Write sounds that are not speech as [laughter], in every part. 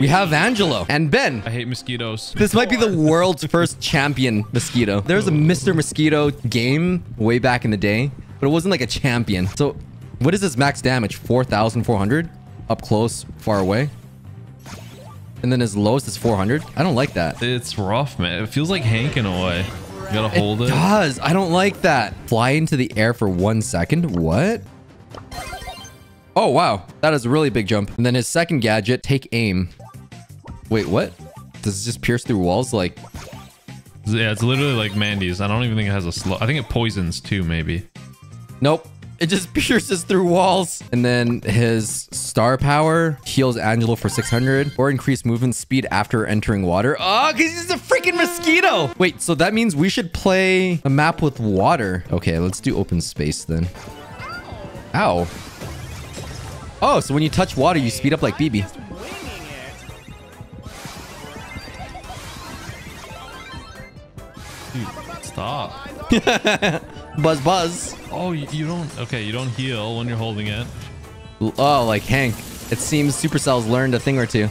We have Angelo and Ben. I hate mosquitoes. This might be the world's first champion mosquito. There was a Mr. Mosquito game way back in the day, but it wasn't like a champion. So what is this max damage? 4,400? Up close, far away. And then his lowest is 400. I don't like that. It's rough, man. It feels like Hank in a way. You gotta hold it. It does. I don't like that. Fly into the air for one second. What? Oh, wow. That is a really big jump. And then his second gadget, take aim. Wait, what? Does it just pierce through walls like... Yeah, it's literally like Mandy's. I don't even think it has a slow... I think it poisons too, maybe. Nope. It just [laughs] pierces through walls. And then his star power heals Angelo for 600 or increase movement speed after entering water. Oh, because he's a freaking mosquito. Wait, so that means we should play a map with water. Okay, let's do open space then. Ow. Oh, so when you touch water, you speed up like Bibi. Dude, stop. [laughs] buzz, buzz. Oh, you, you don't... Okay, you don't heal when you're holding it. Oh, like Hank. It seems Supercell's learned a thing or two.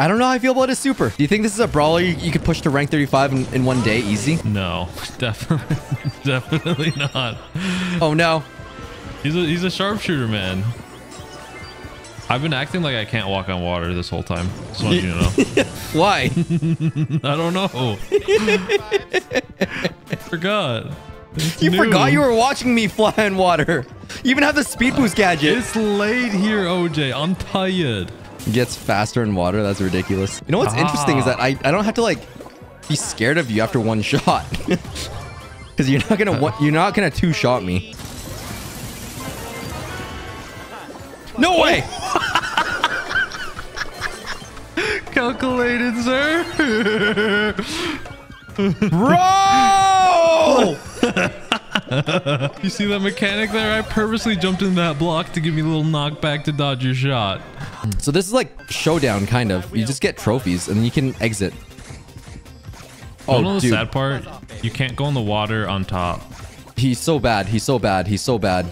I don't know how I feel about his super. Do you think this is a brawler you, you could push to rank 35 in, in one day easy? No, [laughs] definitely, [laughs] definitely not. Oh no. He's a, he's a sharpshooter, man. I've been acting like I can't walk on water this whole time. Just want you to know. Why? I don't know. I [laughs] forgot. It's you new. forgot you were watching me fly in water. You even have the speed boost gadget. It's late here, OJ. I'm tired. Gets faster in water. That's ridiculous. You know what's ah. interesting is that I, I don't have to like be scared of you after one shot. [laughs] Because you're not gonna you're not gonna two shot me. No way! [laughs] Calculated, sir. Bro! [laughs] you see that mechanic there? I purposely jumped in that block to give me a little knockback to dodge your shot. So this is like showdown, kind of. You just get trophies and then you can exit. Oh, you know the dude. sad part? You can't go in the water on top. He's so bad. He's so bad. He's so bad.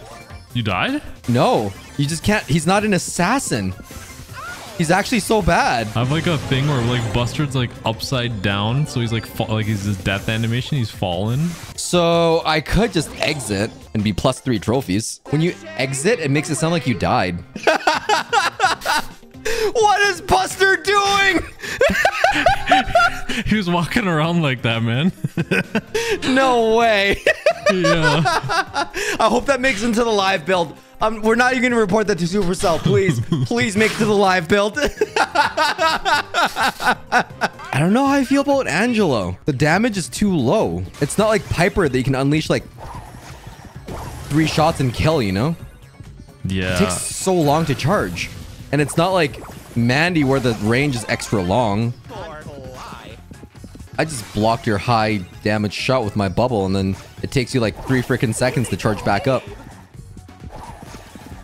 You died? No. You just can't. He's not an assassin. He's actually so bad. I have like a thing where like Buster's like upside down. So he's like, like he's his death animation. He's fallen. So I could just exit and be plus three trophies. When you exit, it makes it sound like you died. [laughs] what is Buster doing? [laughs] he was walking around like that, man. no way. [laughs] yeah. I hope that makes into the live build. Um, we're not even going to report that to Supercell. Please, [laughs] please make it to the live build. [laughs] I don't know how I feel about Angelo. The damage is too low. It's not like Piper that you can unleash like three shots and kill, you know? Yeah. It takes so long to charge. And it's not like Mandy where the range is extra long. I just blocked your high damage shot with my bubble and then it takes you like three freaking seconds to charge back up.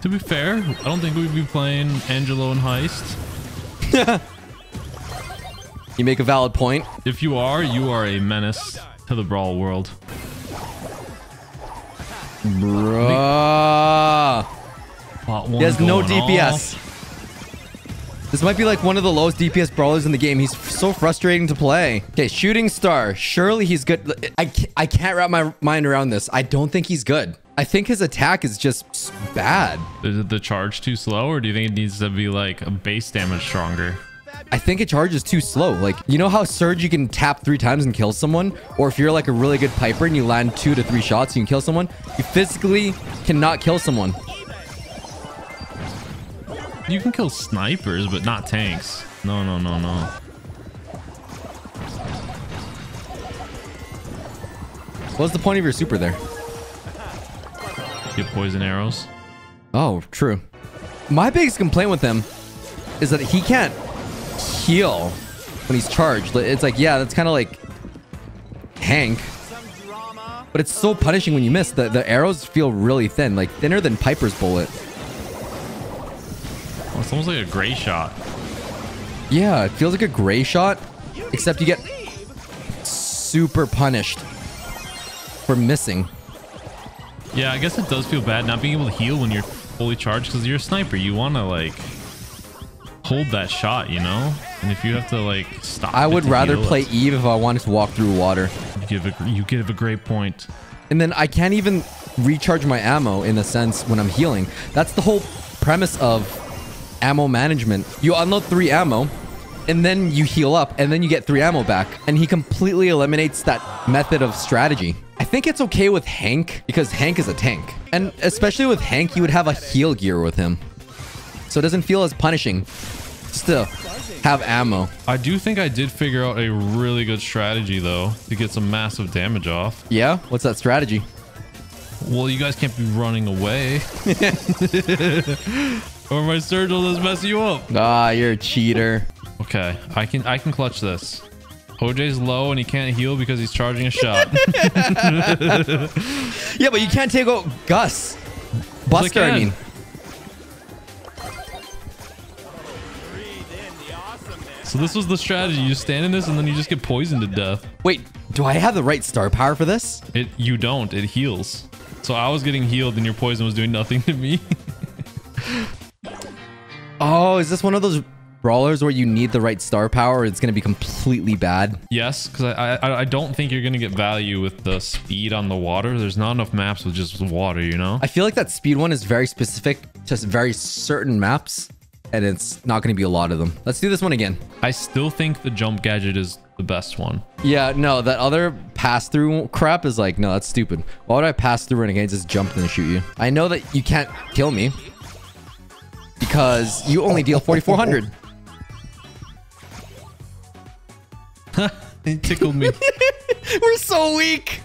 To be fair, I don't think we'd be playing Angelo and Heist. [laughs] you make a valid point. If you are, you are a menace to the Brawl world. Bruh. He has no DPS. Off. This might be like one of the lowest DPS brawlers in the game. He's so frustrating to play. Okay, Shooting Star. Surely he's good. I, I can't wrap my mind around this. I don't think he's good. I think his attack is just bad. Is the charge too slow or do you think it needs to be like a base damage stronger? I think it charges too slow. Like, you know how Surge you can tap three times and kill someone? Or if you're like a really good Piper and you land two to three shots, you can kill someone? You physically cannot kill someone. You can kill snipers, but not tanks. No, no, no, no. What's the point of your super there? Get poison arrows. Oh, true. My biggest complaint with him is that he can't heal when he's charged. It's like, yeah, that's kind of like Hank. But it's so punishing when you miss. The, the arrows feel really thin, like thinner than Piper's bullet. Oh, it's almost like a gray shot. Yeah, it feels like a gray shot, except you get super punished for missing. Yeah, I guess it does feel bad not being able to heal when you're fully charged because you're a sniper. You want to like hold that shot, you know? And if you have to like stop, I would rather heal, play Eve if I wanted to walk through water. You give a you give a great point. And then I can't even recharge my ammo in a sense when I'm healing. That's the whole premise of ammo management. You unload three ammo, and then you heal up, and then you get three ammo back. And he completely eliminates that method of strategy. I think it's okay with Hank because Hank is a tank. And especially with Hank, you would have a heal gear with him. So it doesn't feel as punishing to have ammo. I do think I did figure out a really good strategy though to get some massive damage off. Yeah? What's that strategy? Well, you guys can't be running away. [laughs] or my surge will just mess you up. Ah, you're a cheater. Okay, I can I can clutch this. OJ's low and he can't heal because he's charging a shot. [laughs] Yeah, but you can't take out Gus. Buster, I mean. so this was the strategy. You stand in this and then you just get poisoned to death. Wait, do I have the right star power for this? It you don't. It heals. So I was getting healed and your poison was doing nothing to me. [laughs] Oh, is this one of those brawlers where you need the right star power it's going to be completely bad? yes, because I, I I don't think you're gonna get value with the speed on the water. There's not enough maps with just water, you know. I feel like that speed one is very specific, to very certain maps, and it's not going to be a lot of them. Let's do this one again. I still think the jump gadget is the best one. Yeah, no, that other pass through crap is like, no, that's stupid. Why would I pass through and again just jump and shoot you? I know that you can't kill me because you only deal 4,400. [laughs] It tickled me. [laughs] We're so weak.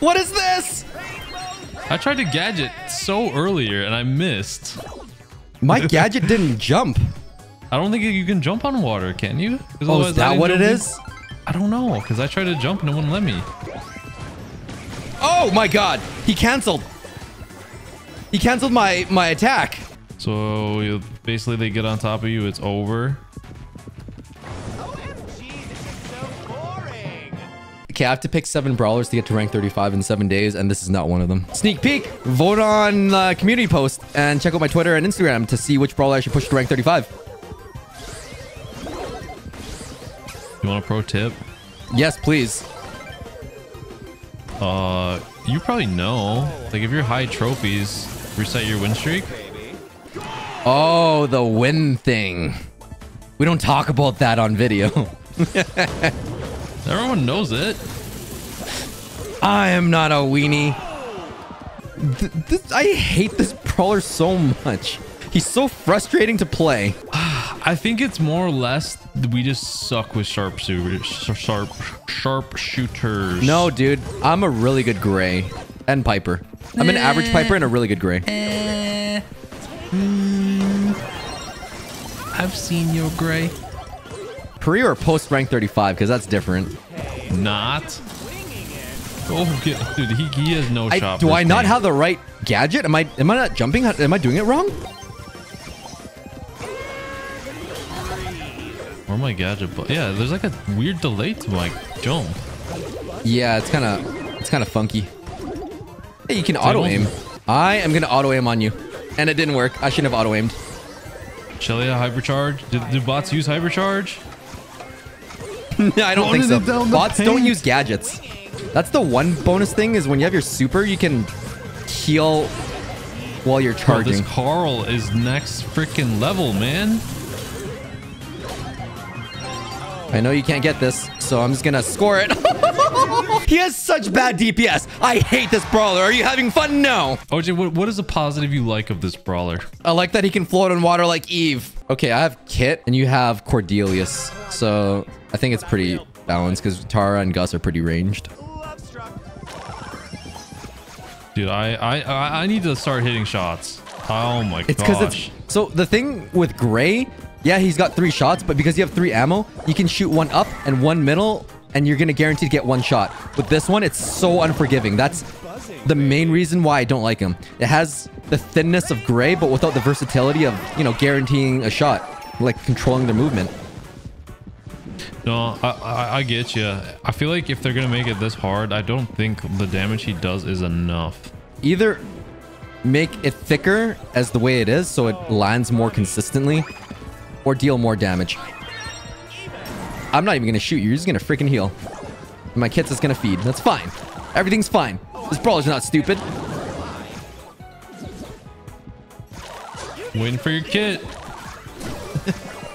What is this? I tried to gadget so earlier and I missed. My [laughs] gadget didn't jump. I don't think you can jump on water, can you? Oh, is that what it in- is? I don't know, because I tried to jump and it wouldn't let me. Oh my god. He canceled. He canceled my my attack. So you, basically they get on top of you, it's over. Okay, I have to pick seven brawlers to get to rank 35 in seven days, and this is not one of them. Sneak peek. Vote on uh, community post and check out my Twitter and Instagram to see which brawler I should push to rank 35. You want a pro tip? Yes, please. Uh, you probably know. Like if you're high trophies, reset your win streak. Oh, the win thing. We don't talk about that on video. [laughs] Everyone knows it. I am not a weenie. Th- this, I hate this brawler so much. He's so frustrating to play. [sighs] I think it's more or less we just suck with sharp shooters. Sharp, sharp shooters. No, dude, I'm a really good gray and Piper. I'm an average Piper and a really good gray. Eh, I've seen your gray. Pre or post rank 35, because that's different. Not. Oh, get, dude, he, he has no I, shot. do I his not have the right gadget? Am I am I not jumping? Am I doing it wrong? Or my gadget, but yeah, there's like a weird delay to my jump. Yeah, it's kind of it's kind of funky. Hey, you can auto aim. I am gonna auto aim on you, and it didn't work. I shouldn't have auto aimed. Shelly hypercharge. Did, do bots use hypercharge? [laughs] I don't think so. it down Bots don't use gadgets. That's the one bonus thing is when you have your super, you can heal while you're Bro, this. Carl is next freaking level, man. I know you can't get this, so I'm just gonna score it. [laughs] he has such bad DPS. I hate this brawler. Are you having fun? No. OJ, what, what is a positive you like of this brawler? I like that he can float on water like Eve. Okay, I have Kit and you have Cordelius. So I think it's pretty balanced because Tara and Gus are pretty ranged. Dude, I, I I I need to start hitting shots. Oh my god. It's because gosh. it's so the thing with Gray, yeah, he's got three shots, but because you have three ammo, you can shoot one up and one middle, and you're gonna guarantee to get one shot. With this one, it's so unforgiving. That's the main reason why I don't like him. It has the thinness of Gray, but without the versatility of you know guaranteeing a shot, like controlling their movement. No, I, I I get you. I feel like if they're gonna make it this hard, I don't think the damage he does is enough. Either make it thicker as the way it is so it lands more consistently or deal more damage. I'm not even gonna shoot you. You're just gonna freaking heal. My kit's just gonna feed. That's fine. Everything's fine. This brawler's not stupid. Waiting for your kit. [laughs]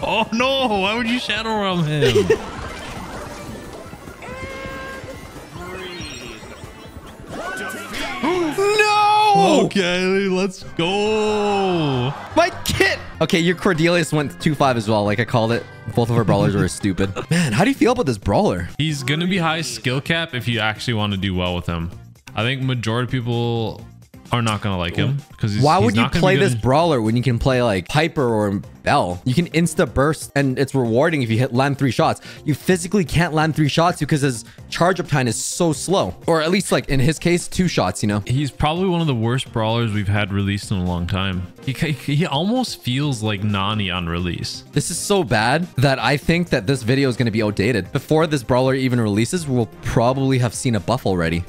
oh no! Why would you shadow realm him? [laughs] okay, let's go. My kit! Okay, your Cordelius went 2-5 as well, like I called it. Both of our brawlers were [laughs] stupid. Man, how do you feel about this brawler? He's gonna be high skill cap if you actually want to do well with him. I think majority of people are not gonna like him because Why would you play this brawler when you can play like Piper or Belle? You can insta burst and it's rewarding if you hit land three shots. You physically can't land three shots because his charge up time is so slow. Or at least like in his case, two shots, you know? He's probably one of the worst brawlers we've had released in a long time. He, he almost feels like Nani on release. This is so bad that I think that this video is going to be outdated. Before this brawler even releases, we'll probably have seen a buff already.